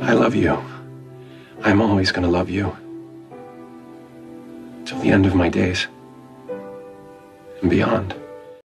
I love you. I'm always gonna love you. Till the end of my days. And beyond.